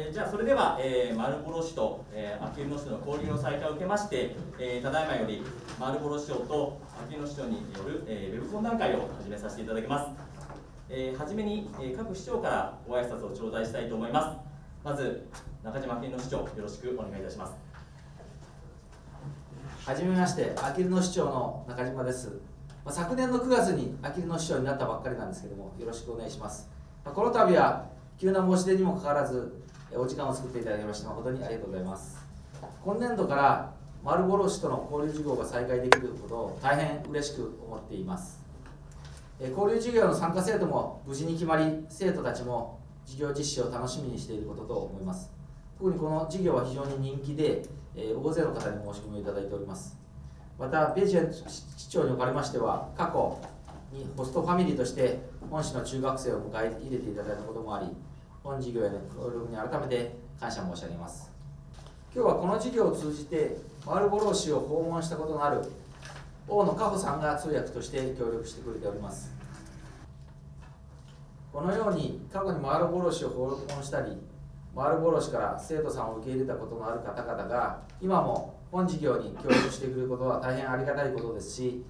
えー、じゃあそれでは、えー、丸幌市と、えー、秋野市の交流の再開を受けまして、えー、ただいまより丸幌市長と秋野市長による、えー、ウェブ懇談会を始めさせていただきます。えー、はじめに、えー、各市長からご挨拶を頂戴したいと思います。まず中島秋野市長よろしくお願いいたします。はじめまして秋野市長の中島です。まあ、昨年の9月に秋野市長になったばっかりなんですけどもよろしくお願いします。ま、この度は急な申し出にもかかわらずお時間を作っていただきまして誠にありがとうございます。今年度から丸幌市との交流事業が再開できることを大変嬉しく思っています。交流事業の参加生徒も無事に決まり生徒たちも事業実施を楽しみにしていることと思います。特にこの事業は非常に人気で、え大勢の方に申し込みをいただいております。またベジェン市長におかれましては過去にホストファミリーとして本市の中学生を迎え入れていただいたこともあり本事業への協力に改めて感謝申し上げます。今日はこの事業を通じて丸五郎市を訪問したことのある大野加穂さんが通訳として協力してくれております。このように過去に丸五郎市を訪問したり丸五郎市から生徒さんを受け入れたことのある方々が今も本事業に協力してくれることは大変ありがたいことですし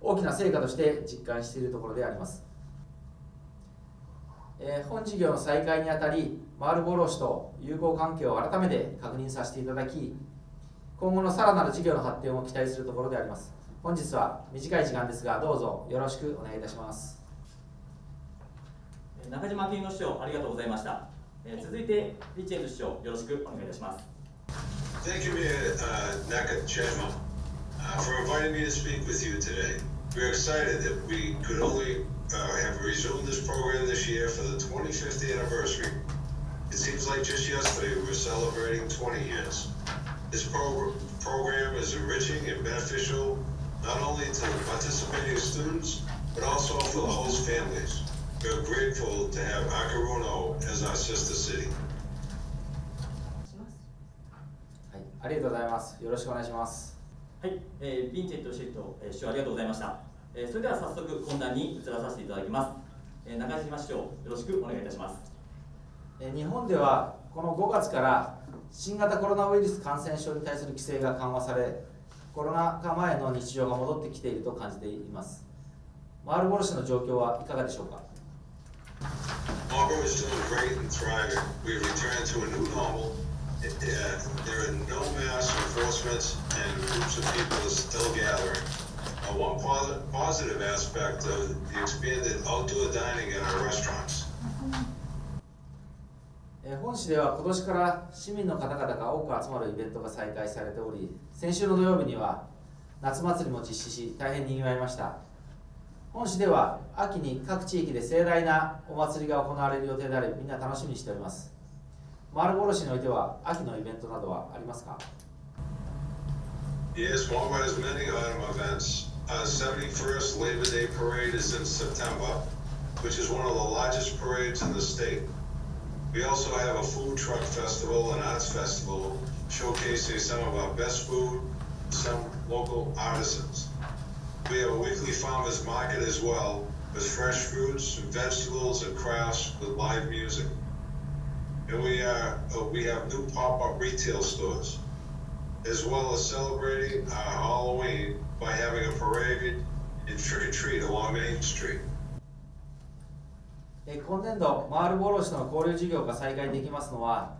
大きな成果として実感しているところであります。えー、本事業の再開にあたり丸五郎市と友好関係を改めて確認させていただき今後のさらなる事業の発展を期待するところであります。本日は短い時間ですがどうぞよろしくお願いいたします。中島健之市長ありがとうございました、えー、続いてリチェンズ市長よろしくお願いいたします。Thank you, uh, Naka Chairman, uh, for inviting me to speak with you today. We're excited that we could only uh, have resumed this program this year for the 25th anniversary. It seems like just yesterday we were celebrating 20 years. This pro program is enriching and beneficial not only to the participating students, but also for the host families. We are grateful to have Akaruno as our sister city. はい、ありがとうございます。よろしくお願いします。 はい、えー、ヴィンチェットシート、えー、ありがとうございました。えー、それでは早速懇談に移らさせていただきます、えー、中島市長よろしくお願いいたします、えー、日本ではこの5月から新型コロナウイルス感染症に対する規制が緩和されコロナ禍前の日常が戻ってきていると感じていますマールボル市の状況はいかがでしょうか？Marlboro is doing great and thriving. We've returned to a new normal. It, uh, mass enforcements and groups of people are still gathering. Uh, one positive aspect of the expanded outdoor dining at our restaurants. 本市では今年から市民の方々が多く集まるイベントが再開されており先週の土曜日には夏祭りも実施し大変にぎわいました本市では秋に各地域で盛大なお祭りが行われる予定でありみんな楽しみにしております丸幌市においては秋のイベントなどはありますか？Yes, Walmart has many autumn events. uh, 71st Labor Day Parade is in September, which is one of the largest parades in the state. We also have a food truck festival and arts festival showcasing some of our best food, some local artisans. We have a weekly farmers market as well with fresh fruits and vegetables and crafts with live music. And we, are, uh, we have new pop-up retail stores as well as celebrating uh, Halloween by having a parade and trick or treat along Main Street. 今年度、マールボロシの交流事業が再開できますのは、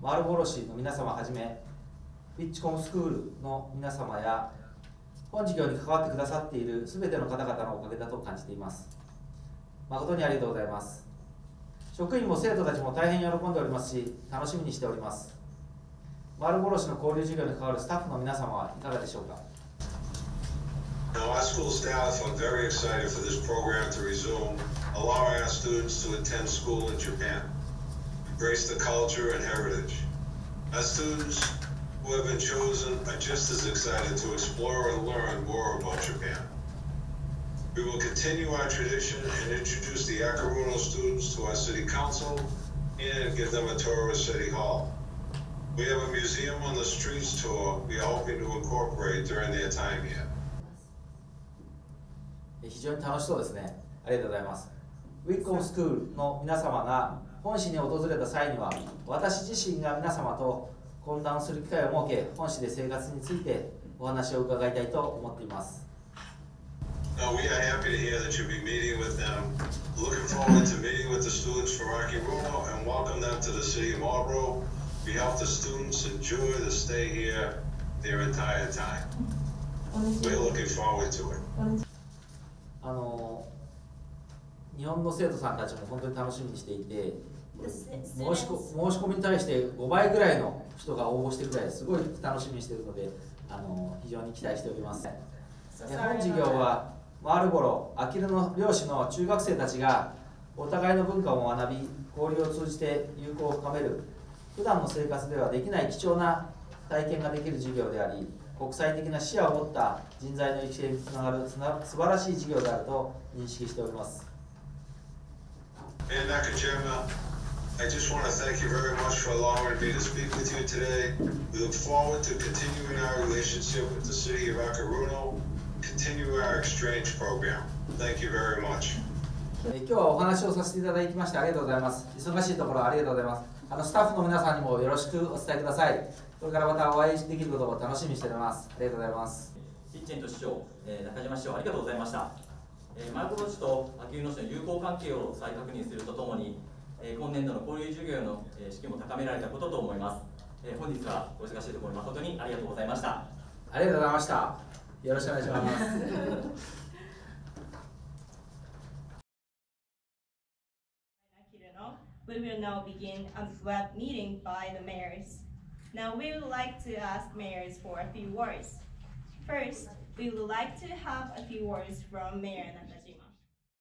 マールボロシの皆様はじめ、ピッチコムスクールの皆様や、本事業に関わってくださっているすべての方々のおかげだと感じています。誠にありがとうございます。職員も生徒たちも大変喜んでおりますし、楽しみにしております。丸殺しの交流授業に関わるスタッフの皆様はいかがでしょうか Now, our school staff are very excited for this program to resume, allowing our students to attend school in Japan, embrace the culture and heritage. Our students who have been chosen are just as excited to explore and learn more about Japan. We will continue our tradition and introduce the Akaruno students to our city council and give them a tour of City Hall. We have a museum on the streets tour we are hoping to incorporate during their time here. 非常に楽しそうですね。ありがとうございます。ウィッコムスクールの皆様が本市に訪れた際には私自身が皆様と懇談する機会を設け本市で生活についてお話を伺いたいと思っています Now, we are happy to hear that you'll be meeting with them. Looking forward to meeting with the students from Akiruno and welcome them to the city of Marlboro. We hope the students enjoy the stay here their entire time. We're looking forward to it. あの日本の生徒さんたちも本当に楽しみにしていて申し申し込みに対して5倍ぐらいの人が応募してるぐらいすごい楽しみにしているのであの非常に期待しております。本事業.はマールボロ、あきるの漁師の中学生たちがお互いの文化を学び、交流を通じて友好を深める、普段の生活ではできない貴重な体験ができる授業であり、国際的な視野を持った人材の育成につながる素晴らしい授業であると認識しております。I just want to thank you very much for allowing me to speak with you today. We look forward to continuing our relationship with the city of Akaruno, continue our exchange program. Thank you very much. えー今日はお話をさせていただきましてありがとうございます。忙しいところありがとうございます。あのスタッフの皆さんにもよろしくお伝えください。これからまたお会いできることを楽しみにしております。ありがとうございます。キッチンと市長、えー中島市長ありがとうございました、えー、マルコロ市と秋保野市の友好関係を再確認するとともに、えー今年度の交流授業の、えー士気も高められたことと思います、えー本日はお忙しいところ誠にありがとうございましたありがとうございました。よろしくお願いします。We will now begin a web meeting by the mayors. Now we would like to ask mayors for a few words. First, we would like to have a few words from Mayor.